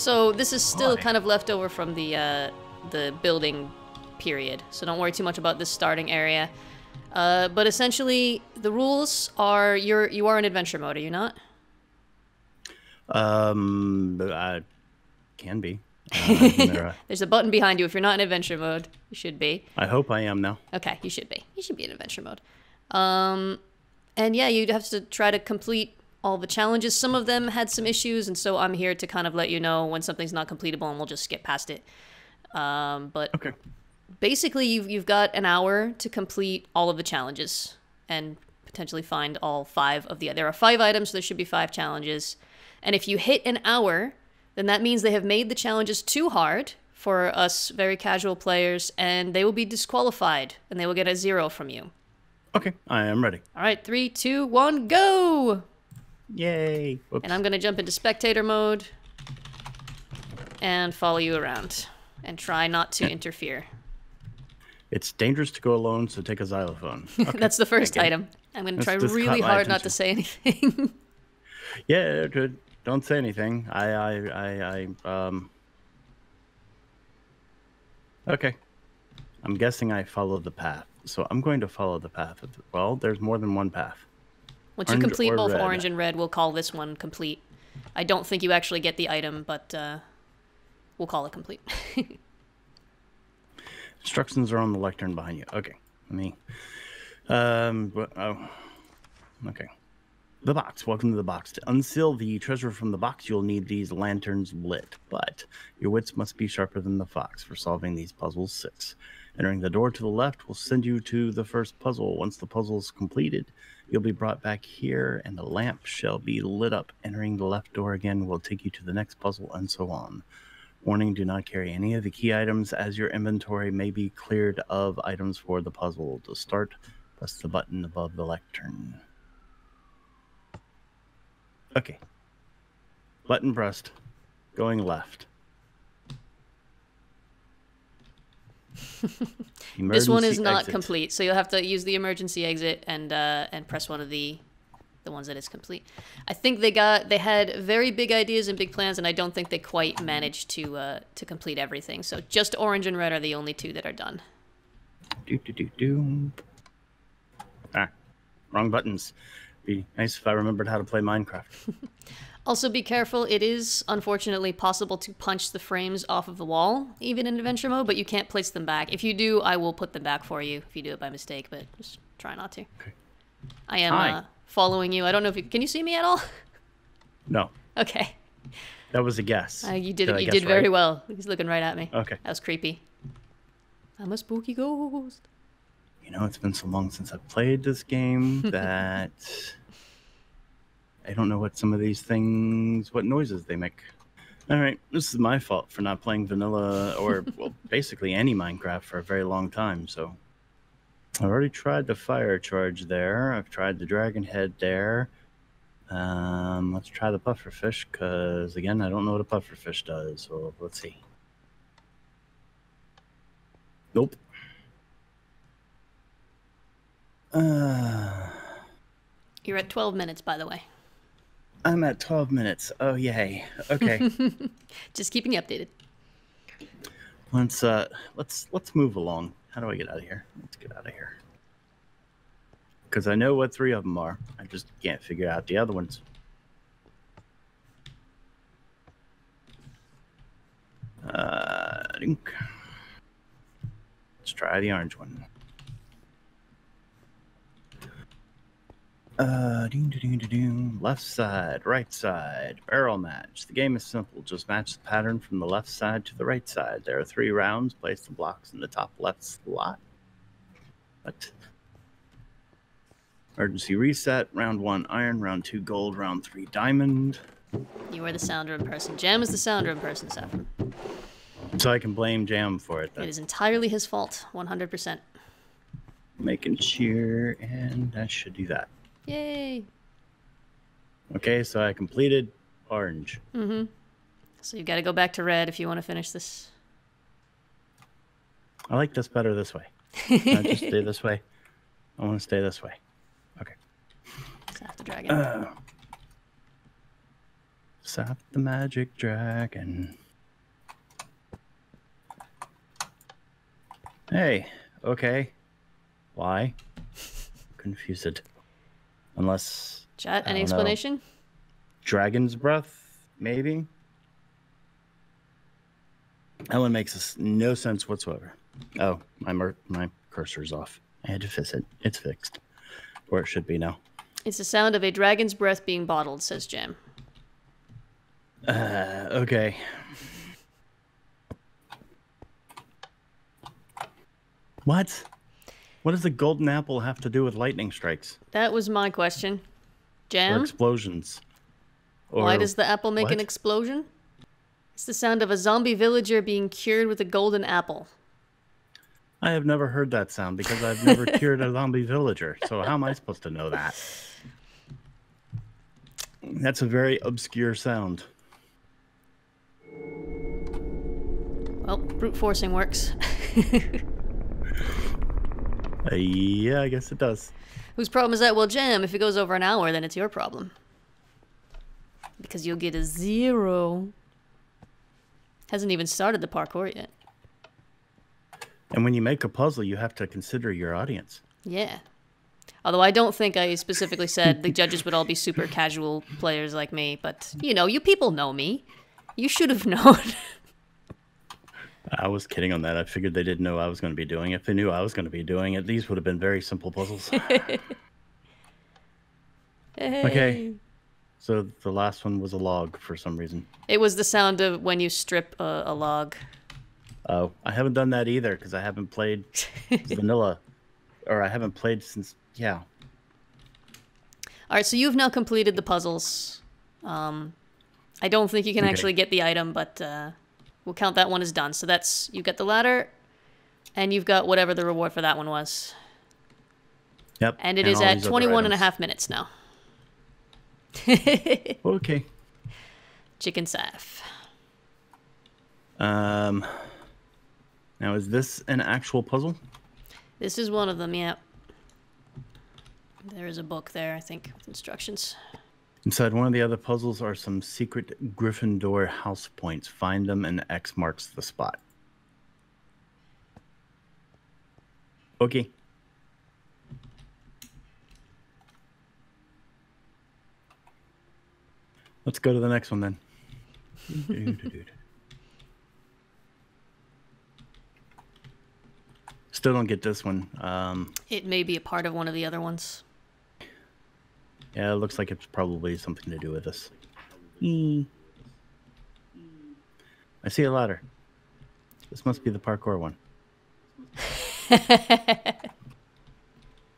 So this is still kind of left over from the uh, the building period. So don't worry too much about this starting area. Uh, but essentially, the rules are you're you are in adventure mode, are you not? Um, I can be. Uh, There's a button behind you. If you're not in adventure mode, you should be. I hope I am now. Okay, you should be. You should be in adventure mode. Um, and yeah, you'd have to try to complete all the challenges. Some of them had some issues, and so I'm here to kind of let you know when something's not completable, and we'll just skip past it. Um, but Okay. basically, you've you've got an hour to complete all of the challenges and potentially find all five of the. There are five items, so there should be five challenges. And if you hit an hour, then that means they have made the challenges too hard for us very casual players, and they will be disqualified, and they will get a zero from you. Okay, I am ready. All right, three, two, one, go! Yay! Whoops. And I'm gonna jump into spectator mode and follow you around and try not to interfere. It's dangerous to go alone, so take a xylophone. Okay. That's the first thank you. item. I'm gonna try really hard not to say anything. yeah, good. Don't say anything. I, I, I, I, um. Okay. I'm guessing I follow the path, so I'm going to follow the path. Well, there's more than one path. Once you Orange complete both red? orange and red, we'll call this one complete. I don't think you actually get the item, but uh, we'll call it complete. Instructions are on the lectern behind you. Okay, let me. Um. but- Oh. Okay. The box. Welcome to the box. To unseal the treasure from the box, you'll need these lanterns lit. But your wits must be sharper than the fox for solving these puzzles. Six. Entering the door to the left will send you to the first puzzle. Once the puzzle is completed, you'll be brought back here, and the lamp shall be lit up. Entering the left door again will take you to the next puzzle, and so on. Warning do not carry any of the key items as your inventory may be cleared of items for the puzzle. To start, press the button above the lectern. Okay. Button pressed. Going left. this one is not exit. complete, so you'll have to use the emergency exit and uh, and press one of the the ones that is complete. I think they got they had very big ideas and big plans, and I don't think they quite managed to uh, to complete everything. So just orange and red are the only two that are done. Do, do, do, do. Ah, wrong buttons. Be nice if I remembered how to play Minecraft. Also, be careful. It is unfortunately possible to punch the frames off of the wall, even in adventure mode, but you can't place them back. If you do, I will put them back for you if you do it by mistake, but just try not to. Okay. I am uh, following you. I don't know if you can you see me at all. No, okay, that was a guess. uh, you did I you did very right? well. He's looking right at me. Okay. That was creepy. I'm a spooky ghost. You know, it's been so long since I've played this game that I don't know what some of these things, what noises they make. All right, this is my fault for not playing vanilla or, well, basically any Minecraft for a very long time. So I've already tried the fire charge there. I've tried the dragon head there. Um, let's try the pufferfish because, again, I don't know what a pufferfish does. So let's see. Nope. Uh, You're at 12 minutes, by the way. I'm at 12 minutes. Oh, yay. Okay. Just keeping you updated. let's uh let's let's move along. How do I get out of here? Let's get out of here. Cuz I know what three of them are. I just can't figure out the other ones. Uh, let's try the orange one. Uh, left side, right side, barrel match. The game is simple. Just match the pattern from the left side to the right side. There are three rounds. Place the blocks in the top left slot. What? Emergency reset. Round one, iron. Round two, gold. Round three, diamond. You are the sound room person. Jam is the sound room person, Saphrym. So I can blame Jam for it. It Then. is entirely his fault, 100%. Making sure, and I should do that. Yay! Okay, so I completed orange. Mhm. So you've got to go back to red if you want to finish this. I like this better this way. I just stay this way? I want to stay this way. Okay. It's after dragon. Uh, Sap the magic dragon. Hey, okay. Why? Confused. Unless Chat, I any don't know. explanation? dragon's breath, maybe. That one makes no sense whatsoever. Oh, my mer- my cursor's off. I had to fix it. It's fixed, where it should be now. It's the sound of a dragon's breath being bottled, says Jam. Uh, okay. What? What does the golden apple have to do with lightning strikes That was my question. or explosions? Or why does the apple make an explosion? It's the sound of a zombie villager being cured with a golden apple. I have never heard that sound because I've never cured a zombie villager. So how am I supposed to know that? That's a very obscure sound. Well, brute forcing works. Uh, yeah, I guess it does. Whose problem is that? Well, Jim, if it goes over an hour, then it's your problem. Because you'll get a zero. Hasn't even started the parkour yet. And when you make a puzzle, you have to consider your audience. Yeah. Although I don't think I specifically said the judges would all be super casual players like me, but you know, you people know me. You should have known. I was kidding on that. I figured they didn't know I was going to be doing it. If they knew I was going to be doing it, these would have been very simple puzzles. Okay. so the last one was a log for some reason. It was the sound of when you strip a, a log. Oh, I haven't done that either because I haven't played vanilla, or I haven't played since. Yeah, All right, so you've now completed the puzzles. Um, I don't think you can Okay. actually get the item, but uh, we'll count that one as done. So that's you got the ladder, and you've got whatever the reward for that one was. yep. And it is all at these 21 and a half minutes now. Okay. Chicken Saf. Um. Now is this an actual puzzle? This is one of them, yeah. There is a book there, I think, with instructions. Inside one of the other puzzles are some secret Gryffindor house points. Find them and X marks the spot. Okay. Let's go to the next one then. Still don't get this one. Um, It may be a part of one of the other ones. Yeah, it looks like it's probably something to do with this. I see a ladder. This must be the parkour one.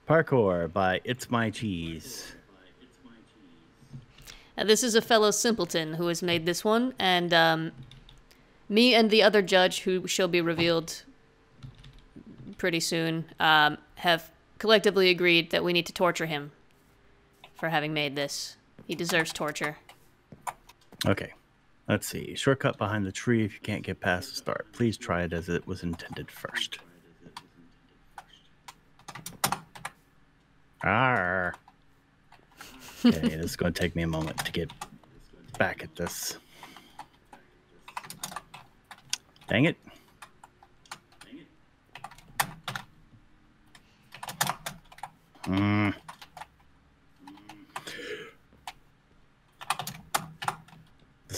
parkour by It's My Cheese. Now, this is a fellow simpleton who has made this one, and um, me and the other judge, who shall be revealed pretty soon, um, have collectively agreed that we need to torture him for having made this. He deserves torture. Okay. Let's see. Shortcut behind the tree if you can't get past the start. Please try it as it was intended first. Arr. Okay, this is going to take me a moment to get back at this. Dang it. Mm.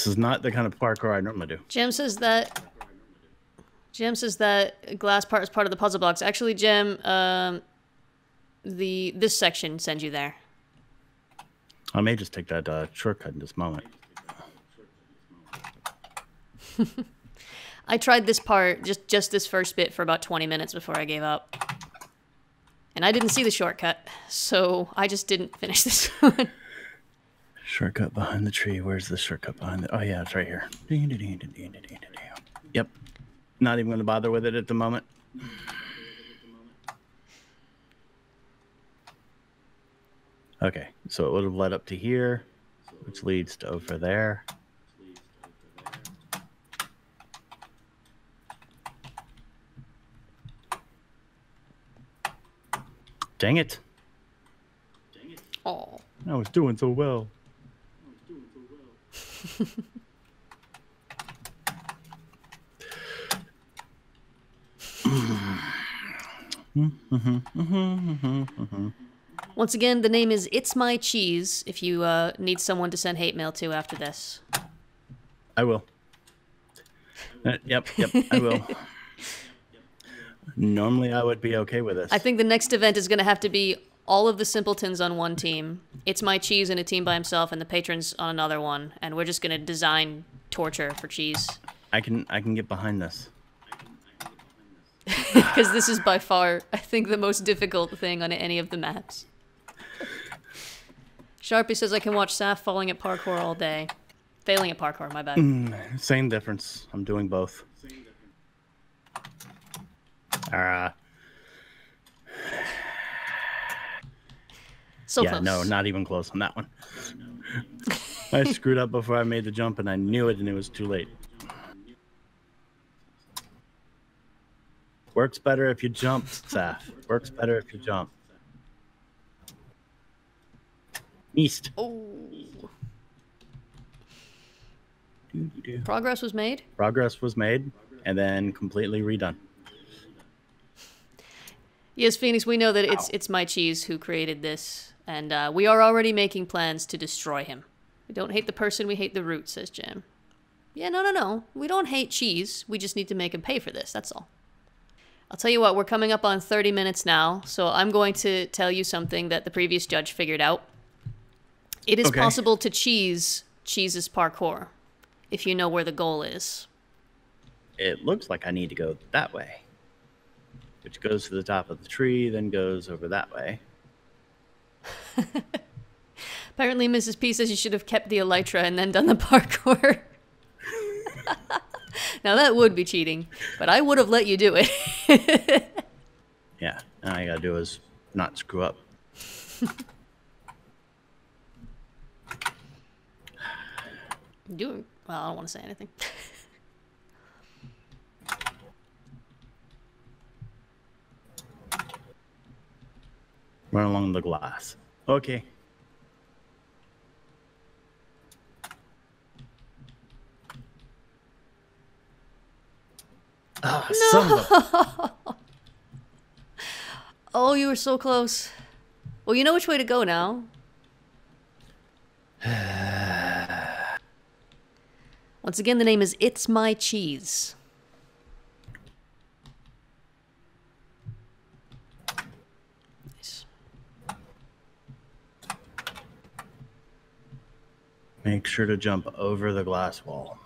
This is not the kind of parkour I normally do. Jim says that. Jim says that glass part is part of the puzzle blocks. Actually, Jim, um, the this section sends you there. I may just take that uh, shortcut in this moment. I tried this part, just just this first bit, for about 20 minutes before I gave up. And I didn't see the shortcut, so I just didn't finish this one. Shortcut behind the tree. Where's the shortcut behind the? Oh yeah, it's right here. Yep. Not even going to bother with it at the moment. Okay, so it would have led up to here, which leads to over there. Dang it. Dang it. Oh. I was doing so well. Once again, the name is It's My Cheese if you uh, need someone to send hate mail to after this. I will. Uh, yep, yep, I will. Normally, I would be okay with this. I think the next event is going to have to be all of the simpletons on one team. It's My Cheese in a team by himself, and the patrons on another one. And we're just going to design torture for Cheese. I can, I can get behind this. Because this is by far, I think, the most difficult thing on any of the maps. Sharpie says I can watch Saf falling at parkour all day. Failing at parkour, my bad. Same difference. I'm doing both. Uh, So yeah, close. no, not even close on that one. I screwed up before I made the jump, and I knew it, and it was too late. Works better if you jump, Saf. Works better if you jump. East. Oh. Progress was made. Progress was made, and then completely redone. Yes, Phoenix, we know that it's it's my cheese who created this, and uh, we are already making plans to destroy him. We don't hate the person, we hate the root, says Jam. Yeah, no, no, no. We don't hate cheese. We just need to make him pay for this. That's all. I'll tell you what, we're coming up on 30 minutes now, so I'm going to tell you something that the previous judge figured out. It is Okay. possible to cheese cheese's parkour if you know where the goal is. It looks like I need to go that way, which goes to the top of the tree, then goes over that way. Apparently, Mrs. P says you should have kept the elytra and then done the parkour. now that would be cheating, but I would have let you do it. Yeah, all I gotta do is not screw up. do well. I don't want to say anything. Run along the glass. Okay. Ah, a- Oh, you were so close. Well, you know which way to go now. Once again, the name is It's My Cheese. Nice. Make sure to jump over the glass wall.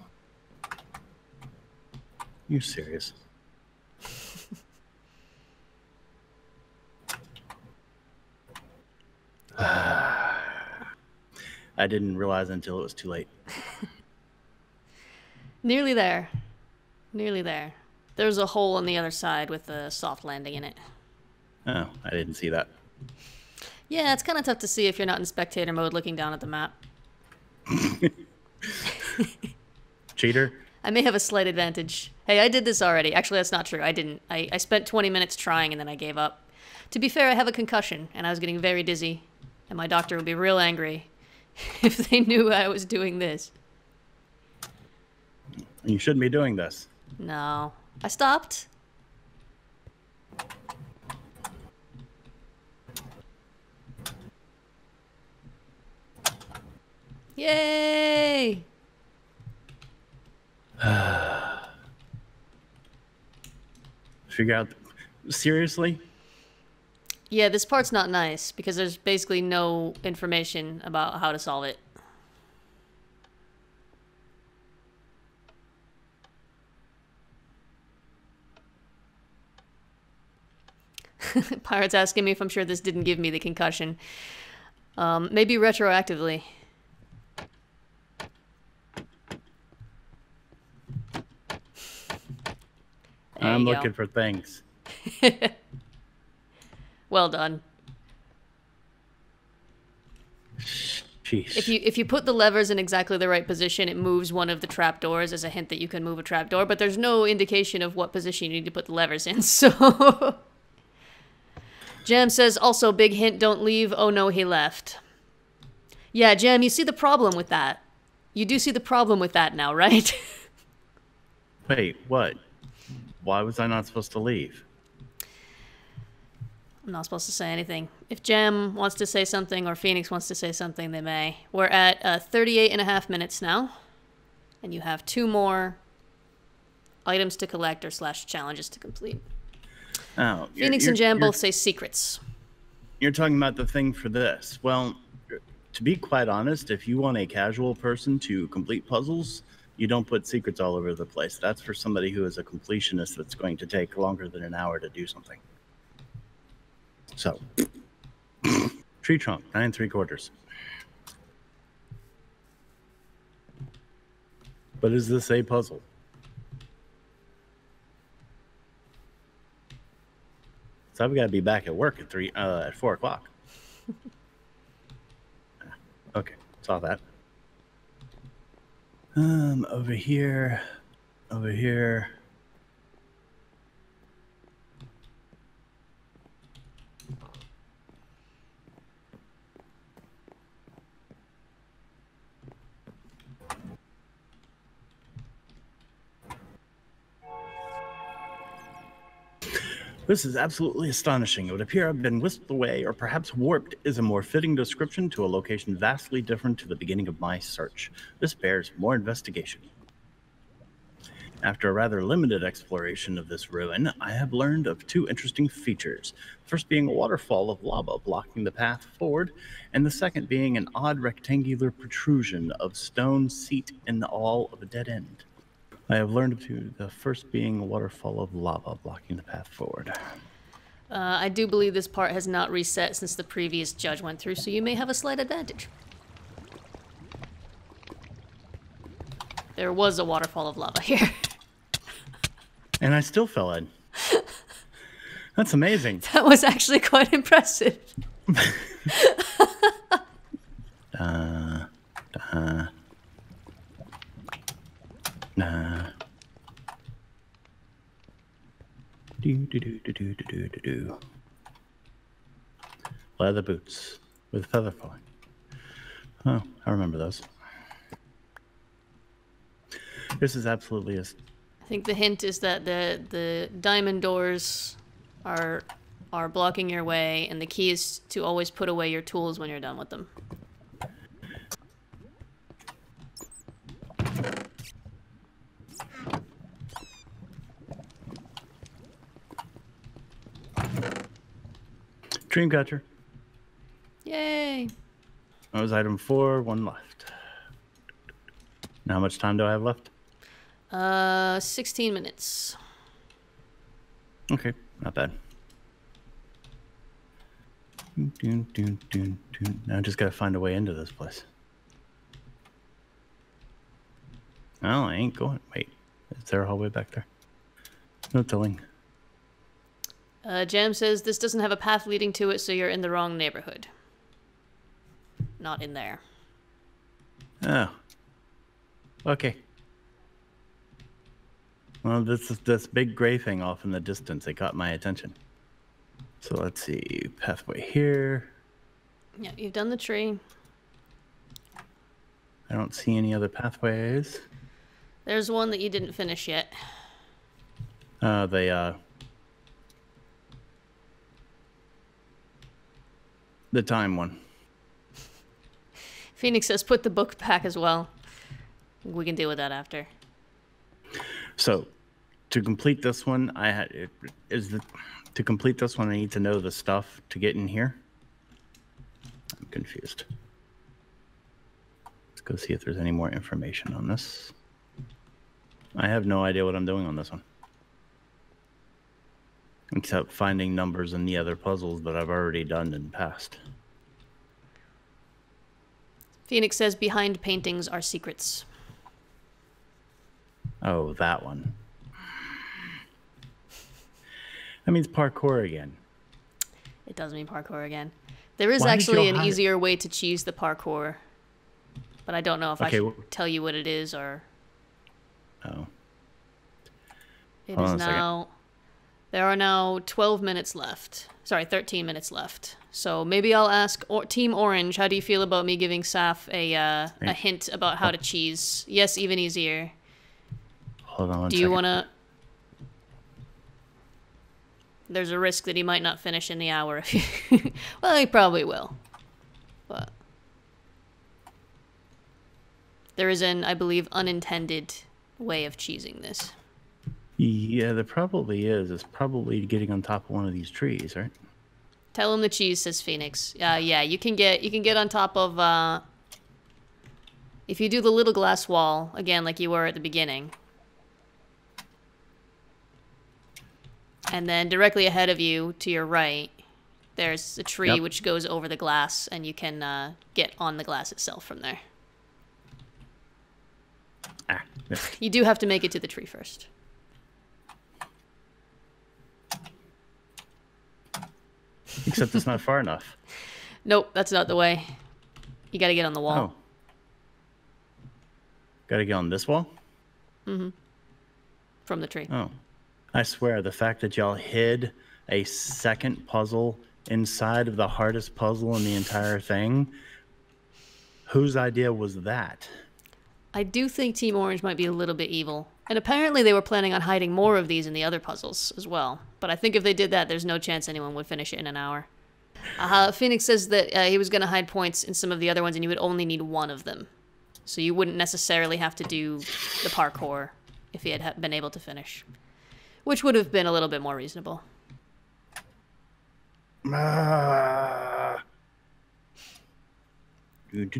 You serious? I didn't realize until it was too late. Nearly there. Nearly there. There's a hole on the other side with a soft landing in it. Oh, I didn't see that. Yeah, it's kind of tough to see if you're not in spectator mode looking down at the map. Cheater? I may have a slight advantage. Hey, I did this already. Actually, that's not true. I didn't. I, I spent 20 minutes trying and then I gave up. To be fair, I have a concussion and I was getting very dizzy. And my doctor would be real angry if they knew I was doing this. You shouldn't be doing this. No. I stopped. Yay! Figure out. Seriously? Yeah, this part's not nice because there's basically no information about how to solve it. Pirate's asking me if I'm sure this didn't give me the concussion. Um, maybe retroactively. There I'm go. looking for things. Well done. Sheesh. If you if you put the levers in exactly the right position, it moves one of the trapdoors as a hint that you can move a trapdoor, but there's no indication of what position you need to put the levers in. So Jam says also big hint don't leave. Oh no, he left. Yeah, Jam, you see the problem with that. You do see the problem with that now, right? Wait, what? Why was I not supposed to leave? I'm not supposed to say anything. If Jem wants to say something or Phoenix wants to say something, they may. We're at uh, 38 and a half minutes now. And you have two more items to collect or slash challenges to complete. Oh, you're- Phoenix you're- and Jem both say secrets. You're talking about the thing for this. Well, to be quite honest, if you want a casual person to complete puzzles, you don't put secrets all over the place. That's for somebody who is a completionist that's going to take longer than an hour to do something. So, tree trunk, nine and three quarters. But is this a puzzle? So I've got to be back at work at three, uh, at four o'clock. okay, saw that. Um, over here, over here. This is absolutely astonishing. It would appear I've been whisked away, or perhaps warped is a more fitting description to a location vastly different to the beginning of my search. This bears more investigation. After a rather limited exploration of this ruin, I have learned of two interesting features. First being a waterfall of lava blocking the path forward, and the second being an odd rectangular protrusion of stone seat in the all of a dead end. I have learned two, the first being a waterfall of lava blocking the path forward. Uh, I do believe this part has not reset since the previous judge went through, so you may have a slight advantage. There was a waterfall of lava here. And I still fell in. That's amazing. that was actually quite impressive. Nah. Do do do do do do do do. Leather boots with feather falling. Oh, I remember those. This is absolutely a. I think the hint is that the the diamond doors are are blocking your way, and the key is to always put away your tools when you're done with them. Dreamcatcher. Yay! That was item four, one left. Now, how much time do I have left? Uh, 16 minutes. Okay, not bad. Now I just gotta find a way into this place. Oh, I ain't going. Wait, is there a hallway back there? No telling. Uh, Jam says this doesn't have a path leading to it, so you're in the wrong neighborhood. Not in there. Oh. Okay. Well, this is this big gray thing off in the distance. It caught my attention. So let's see. Pathway here. Yeah, you've done the tree. I don't see any other pathways. There's one that you didn't finish yet. Uh, the uh, the time one. Phoenix says put the book back as well. We can deal with that after. So, to complete this one, I had it is the to complete this one. I need to know the stuff to get in here. I'm confused. Let's go see if there's any more information on this. I have no idea what I'm doing on this one. Except finding numbers in the other puzzles that I've already done in the past. Phoenix says behind paintings are secrets. Oh, that one. That means parkour again. It does mean parkour again. There is Why actually an hide easier way to choose the parkour, but I don't know if I Okay, should well- tell you what it is or Oh. it is a second. There are now 12 minutes left. Sorry, 13 minutes left. So maybe I'll ask or- Team Orange, how do you feel about me giving Saf a uh, a hint about how to cheese? Yes, even easier. Hold on Do you want to? There's a risk that he might not finish in the hour. Well, he probably will, but there is an, I believe, unintended way of cheesing this. Yeah, there probably is. It's probably getting on top of one of these trees, right? Tell him the cheese says Phoenix. Uh, yeah, you can get you can get on top of. Uh, if you do the little glass wall again, like you were at the beginning, and then directly ahead of you to your right, there's a tree Yep. which goes over the glass, and you can uh, get on the glass itself from there. Ah. You do have to make it to the tree first. Except it's not far enough. Nope, that's not the way. You got to get on the wall. Oh. Gotta get on this wall? Mm-hmm. From the tree. Oh. I swear, the fact that y'all hid a second puzzle inside of the hardest puzzle in the entire thing. Whose idea was that? I do think Team Orange might be a little bit evil. And apparently they were planning on hiding more of these in the other puzzles as well. But I think if they did that, there's no chance anyone would finish it in an hour. Uh, Phoenix says that uh, he was going to hide points in some of the other ones and you would only need one of them. So you wouldn't necessarily have to do the parkour if he had ha- been able to finish. Which would have been a little bit more reasonable. Ah. And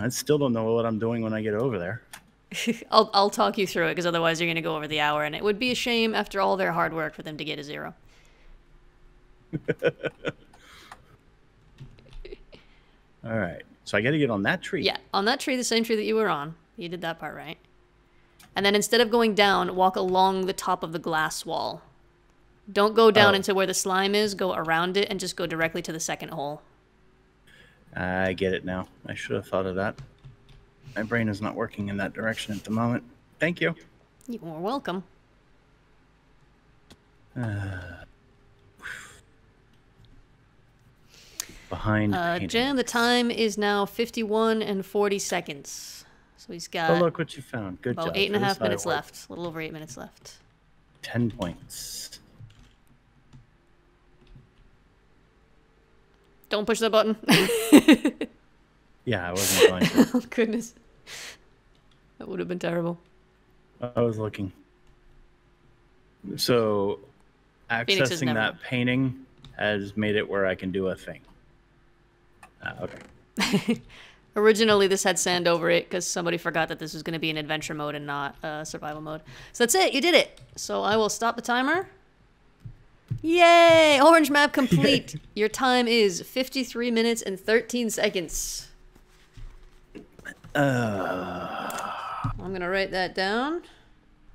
I still don't know what I'm doing when I get over there. I'll, I'll talk you through it because otherwise you're going to go over the hour and it would be a shame after all their hard work for them to get a zero. All right. So I got to get on that tree. Yeah, on that tree, the same tree that you were on. You did that part right. And then instead of going down, walk along the top of the glass wall. Don't go down Oh. into where the slime is, go around it, and just go directly to the second hole. I get it now. I should have thought of that. My brain is not working in that direction at the moment. Thank you. You are welcome. Behind. Uh. Jam, the time is now 51 and 40 seconds. So he's got Oh, look what you found. Good about job. eight and a half minutes left. A little over eight minutes left. 10 points. Don't push that button. Yeah, I wasn't going to. oh, goodness. That would have been terrible. I was looking. So, accessing that painting has made it where I can do a thing. Ah, okay. Originally, this had sand over it because somebody forgot that this was going to be an adventure mode and not uh, survival mode. So that's it. You did it. So I will stop the timer. Yay! Orange map complete. Your time is 53 minutes and 13 seconds. I'm going to write that down.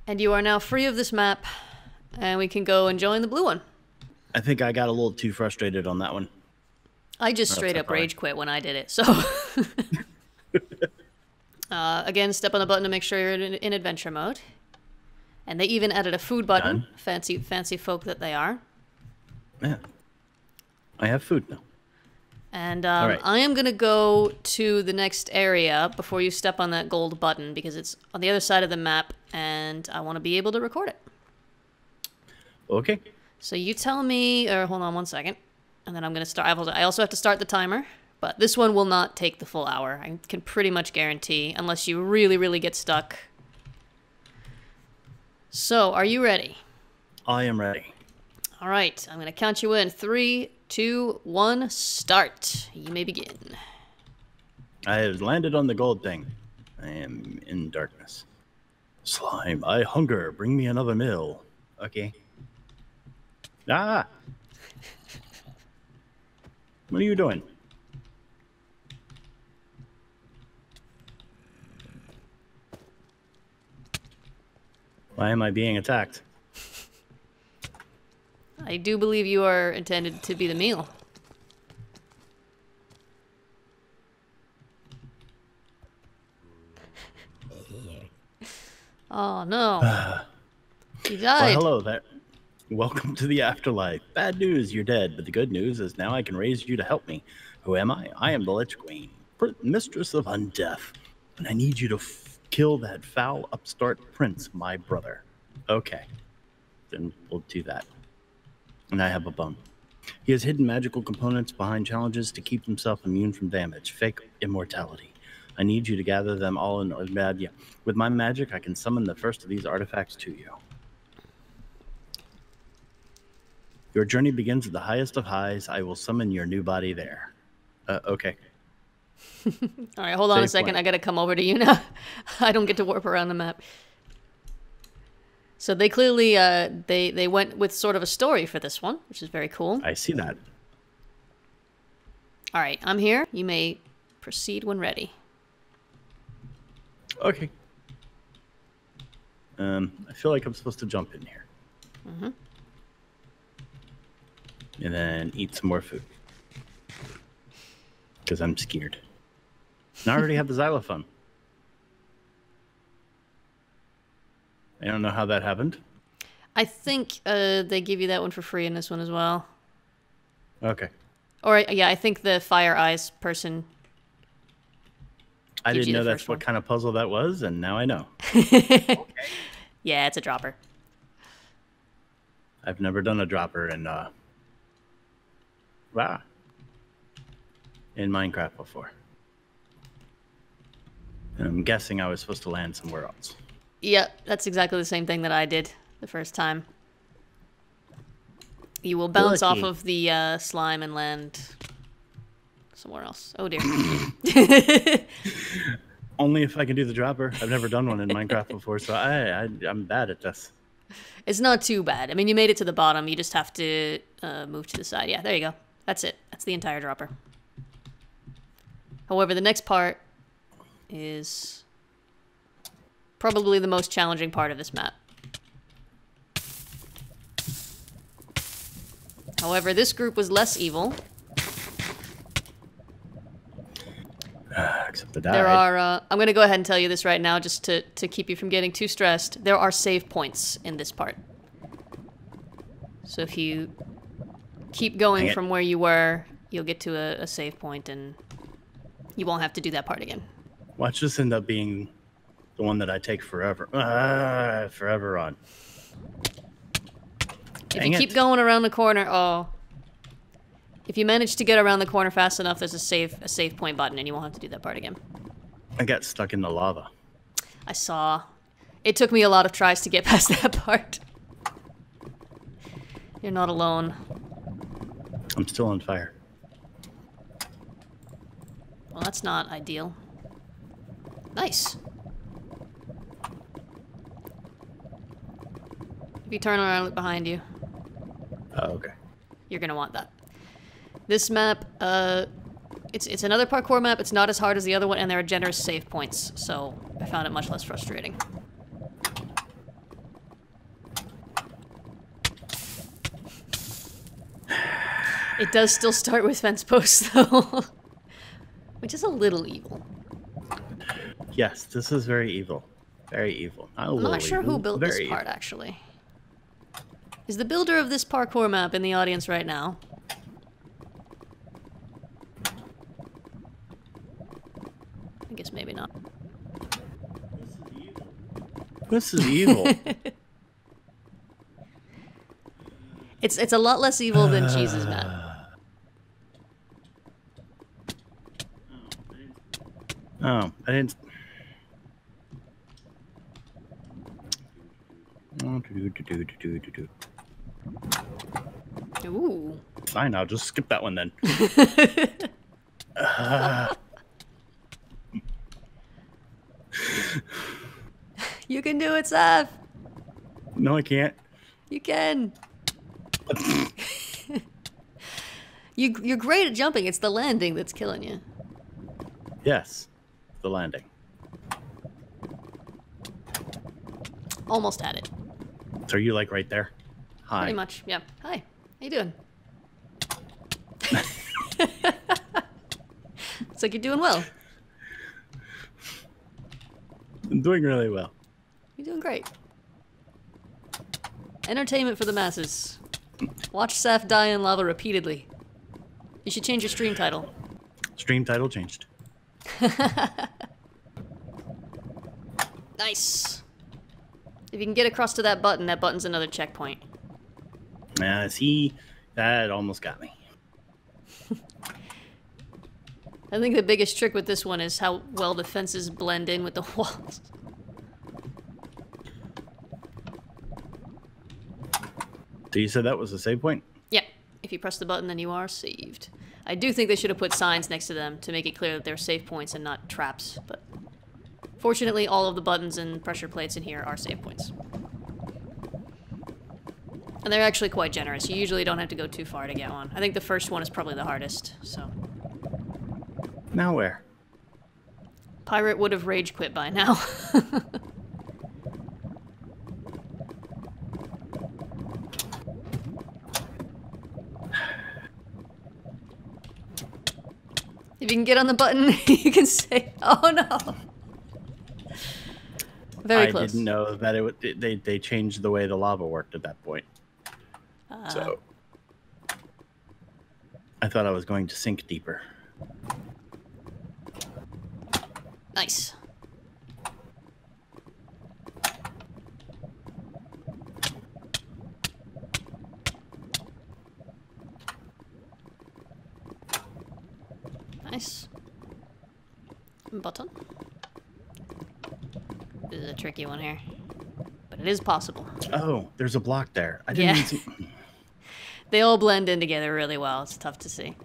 And you are now free of this map. And we can go and join the blue one. I think I got a little too frustrated on that one. I just straight up rage quit when I did it. So, uh, again, step on the button to make sure you're in, in adventure mode. And they even added a food button. Done. Fancy, fancy folk that they are. Yeah. I have food now. And um, Alright. I am gonna go to the next area before you step on that gold button because it's on the other side of the map, and I want to be able to record it. Okay. So you tell me, or hold on one second, and then I'm gonna start. I also have to start the timer, but this one will not take the full hour. I can pretty much guarantee, unless you really, really get stuck. So, are you ready? I am ready. All right, I'm gonna count you in. Three, two, one, start. You may begin. I have landed on the gold thing. I am in darkness. Slime, I hunger. Bring me another meal. Okay. Ah! What are you doing? Why am I being attacked? I do believe you are intended to be the meal. Oh no. He Well, died. hello there. Welcome to the afterlife. Bad news, you're dead, but the good news is now I can raise you to help me. Who am I? I am the Lich Queen, mistress of undeath, and I need you to f- kill that foul upstart prince, my brother. Okay, then we'll do that. And I have a bone. He has hidden magical components behind challenges to keep himself immune from damage, fake immortality. I need you to gather them all in bad. With my magic, I can summon the first of these artifacts to you. Your journey begins at the highest of highs. I will summon your new body there. Uh, okay. All right, hold on a second. point. I gotta come over to you now. I don't get to warp around the map. So they clearly uh, they they went with sort of a story for this one, which is very cool. I see that. All right, I'm here. You may proceed when ready. Okay. Um, I feel like I'm supposed to jump in here. And then eat some more food. Because I'm scared. And I already have the xylophone. I don't know how that happened. I think uh, they give you that one for free in this one as well. Okay. Or yeah, I think the Fire Eyes person. I didn't know that's first what one. kind of puzzle that was, and now I know. Yeah, it's a dropper. I've never done a dropper in uh wow. In Minecraft before. And I'm guessing I was supposed to land somewhere else. Yep, that's exactly the same thing that I did the first time. You will bounce off of the uh, slime and land somewhere else. Oh dear. Only if I can do the dropper. I've never done one in Minecraft before, so I, I I'm bad at this. it's not too bad. I mean, you made it to the bottom. You just have to uh, move to the side. Yeah, there you go. That's it. That's the entire dropper. However, the next part is probably the most challenging part of this map. However, this group was less evil. Except I died. There are. Uh, I'm going to go ahead and tell you this right now, just to to keep you from getting too stressed. There are save points in this part. So if you keep going from where you were, you'll get to a, a save point, and you won't have to do that part again. Watch this end up being the one that I take forever. Ah, forever on. If Dang you keep going around the corner, oh. If you manage to get around the corner fast enough, there's a save a save point button, and you won't have to do that part again. I got stuck in the lava. I saw. It took me a lot of tries to get past that part. You're not alone. I'm still on fire. Well, that's not ideal. Nice. If you turn around and look behind you, Oh, okay. you're gonna want that. This map, uh, it's it's another parkour map. It's not as hard as the other one, and there are generous save points, so I found it much less frustrating. It does still start with fence posts, though, which is a little evil. Yes, this is very evil. Very evil. Not I'm not sure who built very this evil. part, actually. Is the builder of this parkour map in the audience right now? I guess maybe not. This is evil. this is It's it's a lot less evil than ah. Cheese's map. oh, I didn't. Oh, do, do, do, do, do, do, do. Ooh. Fine, I'll just skip that one then. You can do it, Seth. No, I can't. You can. you you're great at jumping. It's the landing that's killing you. Yes, the landing. Almost at it. So are you like right there? Hi. Pretty much. Yeah. Hi. How you doing? it's like you're doing well. I'm doing really well. You're doing great. Entertainment for the masses. Watch Saf die in lava repeatedly. You should change your stream title. Stream title changed. Nice. If you can get across to that button, that button's another checkpoint. Uh, see, that almost got me. I think the biggest trick with this one is how well the fences blend in with the walls. So you said that was a save point? Yeah. If you press the button, then you are saved. I do think they should have put signs next to them to make it clear that they're save points and not traps, but fortunately all of the buttons and pressure plates in here are save points. And they're actually quite generous. You usually don't have to go too far to get one. I think the first one is probably the hardest, so. Now where? Pirate would have rage quit by now. if you can get on the button, you can say, "Oh no." Very I close. didn't know that it would. it- They they changed the way the lava worked at that point. So uh, I thought I was going to sink deeper. Nice. Nice. Button. This is a tricky one here. But it is possible. Oh, there's a block there. I didn't Yeah. see. They all blend in together really well. It's tough to see.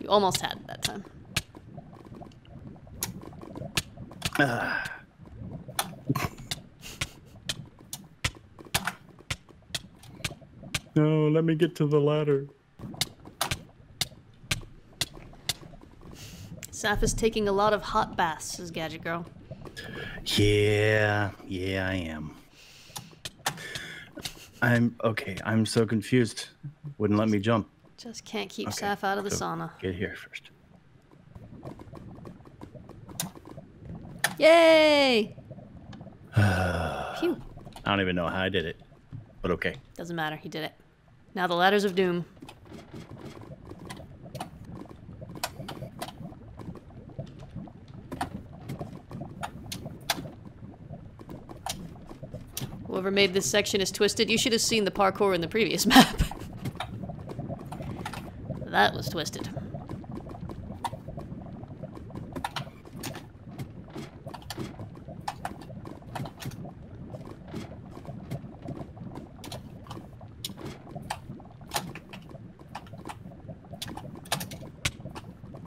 You almost had it that time. Ah. no, let me get to the ladder. Saf is taking a lot of hot baths, says Gadget Girl. Yeah, yeah, I am. I'm okay. I'm so confused. Wouldn't let me jump. Just can't keep Okay, Saf out of the so sauna. Get here first. Yay! Phew. I don't even know how I did it, but okay. Doesn't matter, he did it. Now the ladders of doom. Whoever made this section is twisted. You should have seen the parkour in the previous map. that was twisted.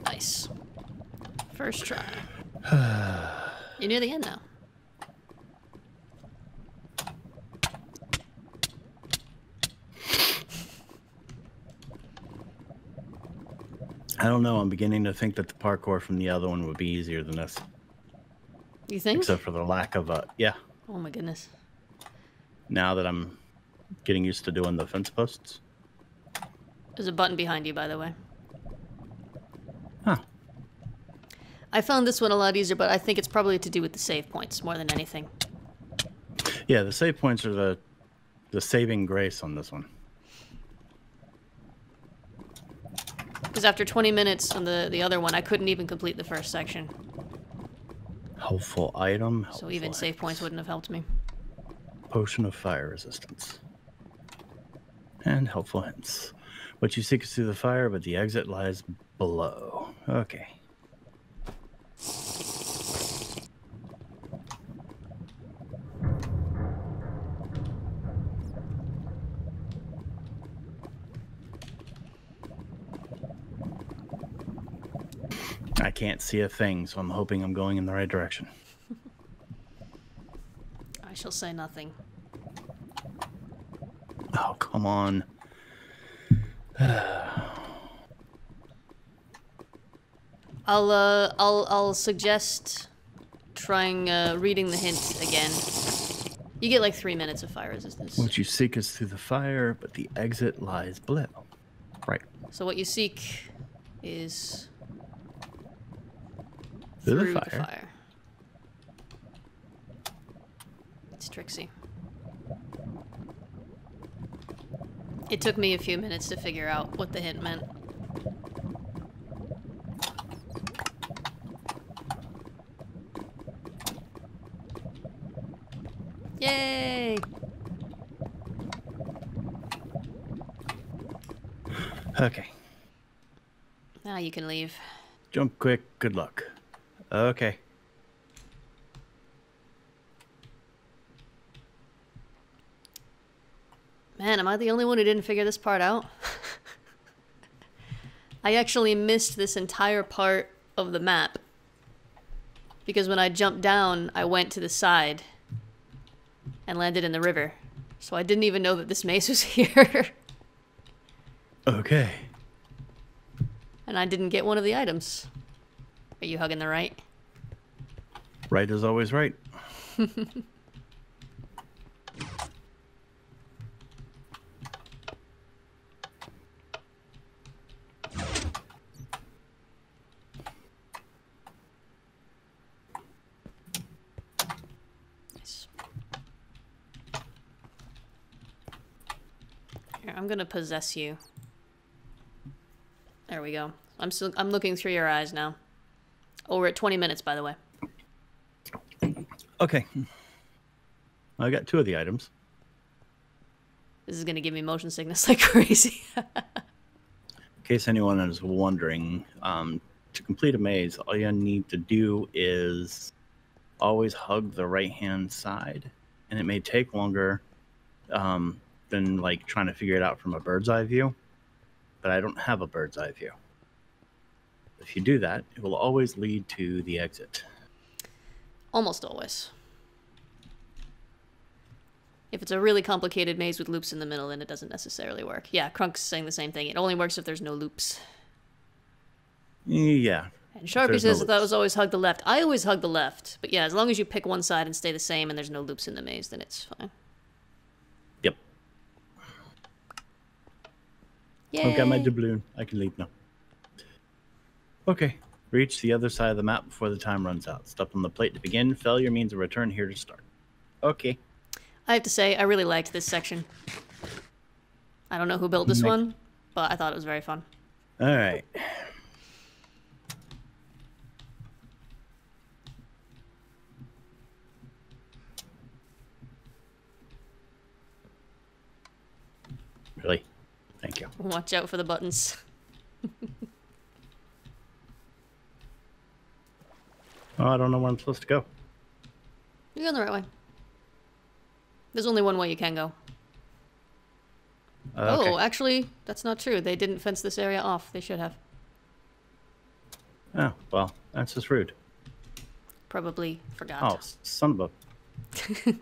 Nice. First try. You're near the end now. I don't know. I'm beginning to think that the parkour from the other one would be easier than this, You think? except for the lack of a yeah. Oh my goodness. Now that I'm getting used to doing the fence posts. There's a button behind you, by the way. Huh. I found this one a lot easier, but I think it's probably to do with the save points more than anything. Yeah, the save points are the the saving grace on this one. Because after 20 minutes on the, the other one, I couldn't even complete the first section. Helpful item. So even helpful save points wouldn't have helped me. Potion of fire resistance. And helpful hints. What you seek is through the fire, but the exit lies below. Okay. I can't see a thing, so I'm hoping I'm going in the right direction. I shall say nothing. Oh, come on. I'll uh, I'll I'll suggest trying uh, reading the hint again. You get like three minutes of fire resistance. What you seek is through the fire, but the exit lies below. Right. So what you seek is Through the through the fire. fire. It's Trixie. It took me a few minutes to figure out what the hint meant. Yay! Okay. Now you can leave. Jump quick. Good luck. Okay. Man, am I the only one who didn't figure this part out? I actually missed this entire part of the map. Because when I jumped down, I went to the side and landed in the river. So I didn't even know that this maze was here. Okay. and I didn't get one of the items. Are you hugging the right? Right is always right. I'm gonna possess you. There we go. I'm still, I'm looking through your eyes now. Oh, we're at 20 minutes, by the way. Okay. I got two of the items. This is gonna give me motion sickness like crazy. In case anyone is wondering, um, to complete a maze, all you need to do is always hug the right hand side, and it may take longer um, than like trying to figure it out from a bird's eye view. But I don't have a bird's eye view. If you do that, it will always lead to the exit. Almost always. If it's a really complicated maze with loops in the middle, then it doesn't necessarily work. Yeah, Crunk's saying the same thing. It only works if there's no loops. Mm, yeah. And Sharpie there's no says that loops. was always hug the left. I always hug the left. But yeah, as long as you pick one side and stay the same and there's no loops in the maze, then it's fine. Yep. Yay! I've got my doubloon. I can leave now. Okay. Reach the other side of the map before the time runs out. Step on the plate to begin. Failure means a return here to start. Okay. I have to say, I really liked this section. I don't know who built this Nice. one, but I thought it was very fun. All right. Really? Thank you. Watch out for the buttons. Oh, I don't know where I'm supposed to go. You're going the right way. There's only one way you can go. Uh, okay. Oh, actually, that's not true. They didn't fence this area off. They should have. Oh, well, that's just rude. Probably forgot. Oh, son of a.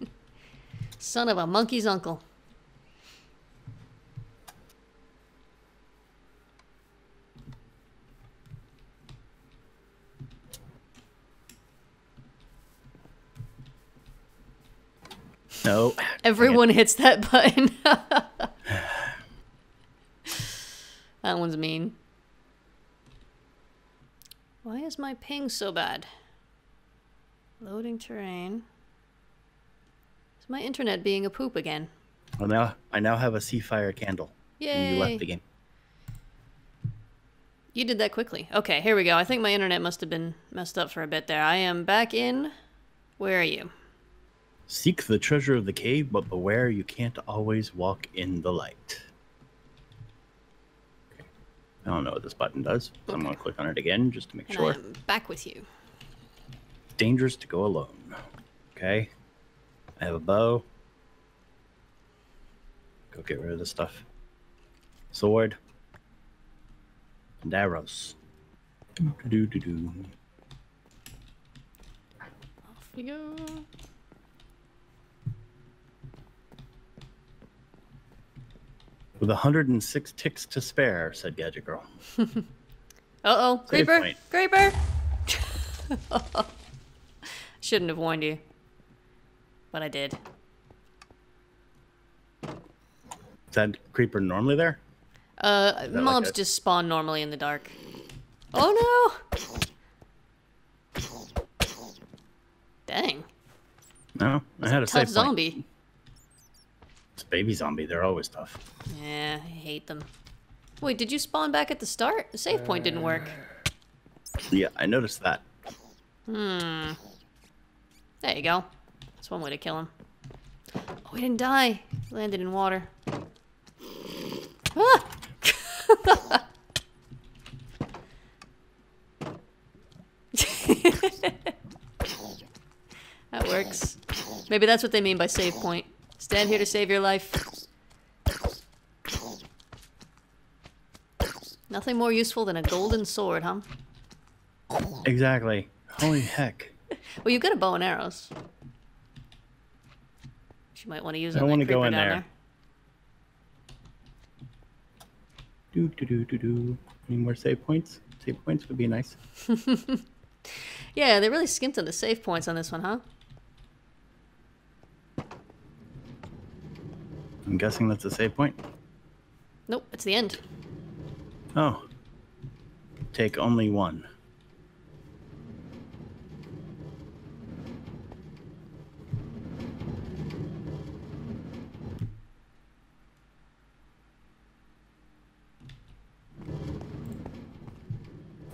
Son of a monkey's uncle. No. Everyone hits that button. that one's mean. Why is my ping so bad? Loading terrain. Is my internet being a poop again? Well, now I now have a sea fire candle. And you left the game. You did that quickly. Okay, here we go. I think my internet must have been messed up for a bit there. I am back in. Where are you? Seek the treasure of the cave, but beware you can't always walk in the light. I don't know what this button does. So I'm going to click on it again just to make And sure. I am back with you. Dangerous to go alone. Okay. I have a bow. Go get rid of this stuff. Sword. And arrows. Do do do do. Off we go. With 106 ticks to spare, said Gadget Girl. Uh oh, Save creeper, point. creeper. Shouldn't have warned you, but I did. Is that creeper normally there? Uh, like mobs a- just spawn normally in the dark. Oh no! Dang, No, I had a tough safe point. zombie. This baby zombie, they're always tough. Yeah, I hate them. Wait, did you spawn back at the start? The save point didn't work. Yeah, I noticed that. Hmm. There you go. That's one way to kill him. Oh, he didn't die. He landed in water. Ah! that works. Maybe that's what they mean by save point. Stand here to save your life. Nothing more useful than a golden sword, huh? Exactly. Holy heck. Well, you've got a bow and arrows. She might want to use I it. on wanna go in down there. Do do do do do. Any more save points? Save points would be nice. Yeah, they really skimped on the save points on this one, huh? I'm guessing that's a save point. Nope, it's the end. Oh. Take only one.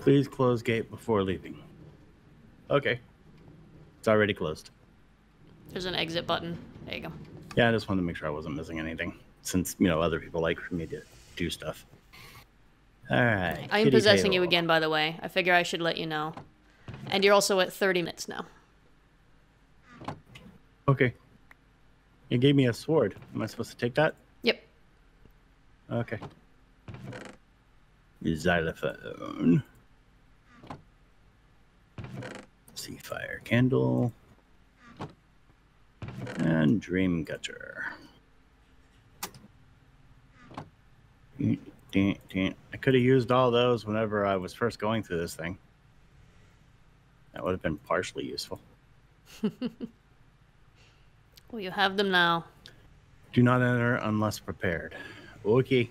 Please close gate before leaving. Okay. It's already closed. There's an exit button. There you go. Yeah, I just wanted to make sure I wasn't missing anything, since you know other people like for me to do stuff. All right. I am possessing you again, by the way. I figure I should let you know. And you're also at 30 minutes now. Okay. You gave me a sword. Am I supposed to take that? Yep. Okay. Xylophone. Sea fire candle. And dream gutter. I could have used all those whenever I was first going through this thing. That would have been partially useful. Well, you have them now. Do not enter unless prepared. Okay.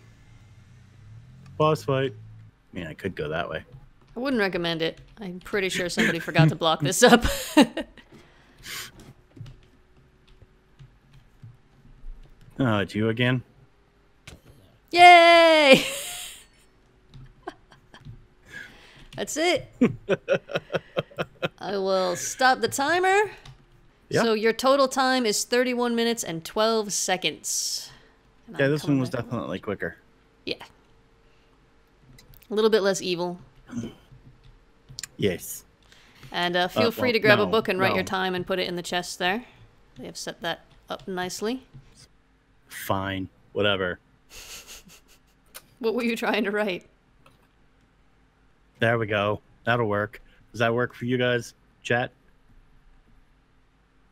Boss fight. I mean, I could go that way. I wouldn't recommend it. I'm pretty sure somebody forgot to block this up. Oh, it's you again? Yay! That's it. I will stop the timer. Yeah. So your total time is 31 minutes and 12 seconds. And Yeah, I'm this one was definitely quicker. Yeah. A little bit less evil. Yes. And uh, feel Uh, free well, to grab a book and write your time and put it in the chest there. They have set that up nicely. Fine. Whatever. What were you trying to write? There we go. That'll work. Does that work for you guys? Chat?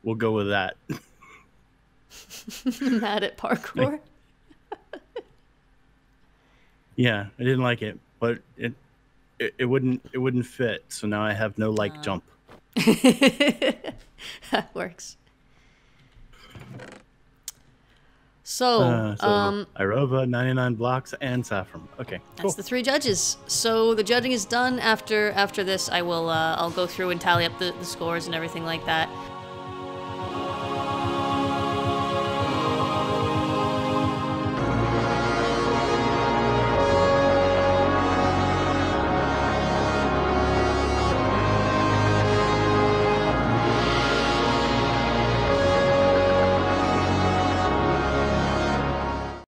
We'll go with that. Mad at parkour? yeah, I didn't like it, but it, it it wouldn't it wouldn't fit. So now I have no like ah. jump. that works. So, Uh, so um, Airova, 99 blocks, and Saphrym. Okay, cool. that's the three judges. So the judging is done. After after this, I will uh, I'll go through and tally up the, the scores and everything like that.